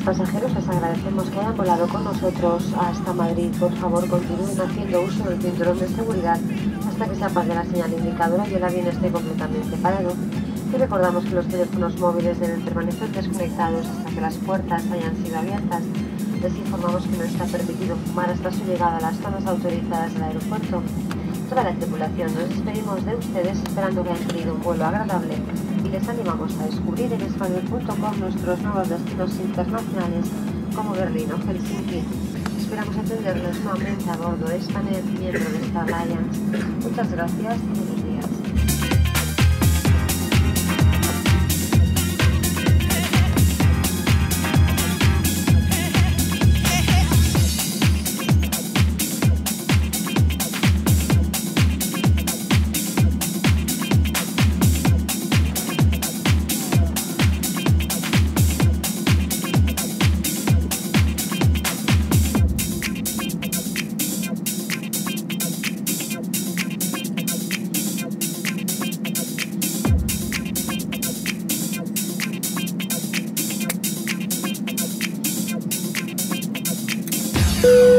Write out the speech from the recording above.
pasajeros, les agradecemos que hayan volado con nosotros hasta Madrid. Por favor, continúen haciendo uso del cinturón de seguridad hasta que se apague la señal indicadora y el avión esté completamente parado. Y recordamos que los teléfonos móviles deben permanecer desconectados hasta que las puertas hayan sido abiertas. Les informamos que no está permitido fumar hasta su llegada a las zonas autorizadas del aeropuerto. Toda la tripulación nos despedimos de ustedes esperando que hayan tenido un vuelo agradable y les animamos a descubrir en español.com nuestros nuevos destinos internacionales como Berlín o Helsinki. Esperamos atenderles nuevamente a bordo de miembro de esta Alliance. Muchas gracias y buenos días. you.